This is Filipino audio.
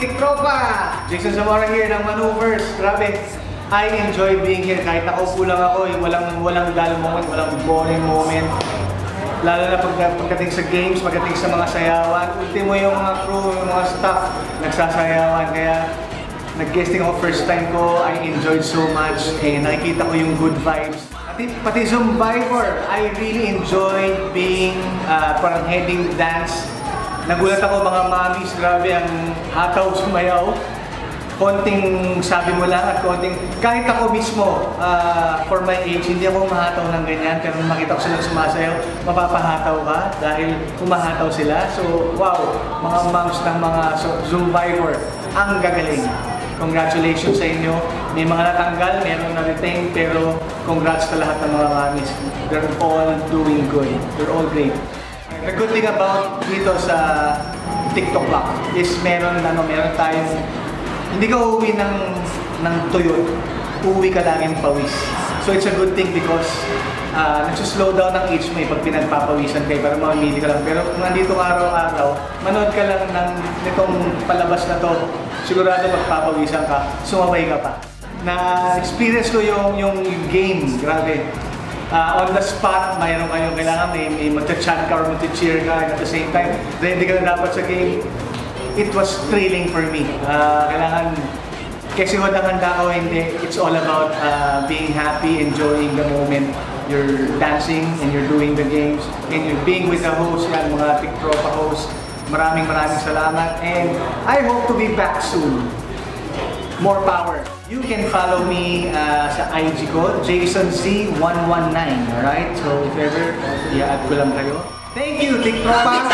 Tiktropa! Jason Zamora here ng Maneuvers. Grabe, I enjoy being here. Kahit nakaupo lang ako, yung walang, walang dull moment, walang boring moment. Lalo na pag, pagdating sa games, pagdating sa mga sayawan. Ultimo yung mga crew, yung mga staff, nagsasayawan. Kaya nag-guesting ako first time ko. I enjoyed so much. Eh, nakikita ko yung good vibes. Pati, pati Zumbivor, I really enjoyed being uh, parang heading dance. Nagulat ako mga mamis, grabe ang hataw sumayaw. Konting sabi mo lang at konting, kahit ako mismo, uh, for my age, hindi ako mahataw ng ganyan. Pero nung makita ko silang sumasayaw, mapapahataw ka dahil kumahataw sila. So, wow, mga moms ng mga Zumbivor, ang gagaling. Congratulations sa inyo. May mga natanggal, meron na retain, pero congrats sa lahat ng mga mamis. They're all doing good. They're all great. The good thing about dito sa TikTok Lock is meron ano, meron tayong hindi ka uuwi ng ng tuyot, uuwi ka lang yung pawis. So it's a good thing because uh, nagsuslow down ang age mo eh pag pinagpapawisan kayo para mamili ka lang. Pero kung nandito ka araw-araw, manood ka lang ng nitong palabas na to, sigurado magpapawisan ka, sumabay ka pa. Na-experience ko yung, yung game, grabe. Uh, on the spot, mayroon kayong kailangan, may, may magcha-chat ka or magcha-cheer ka at the same time, ready ka na dapat sa game. It was thrilling for me. Uh, kailangan, kasi handa ko, hindi. It's all about uh, being happy, enjoying the moment. You're dancing and you're doing the games and you're being with the host, yan, mga TikTropa hosts. Maraming maraming salamat and I hope to be back soon. More power. You can follow me uh, sa IG ko, JasonZ119, alright? So if ever, i-add ko lang kayo. Thank you, TikTropa!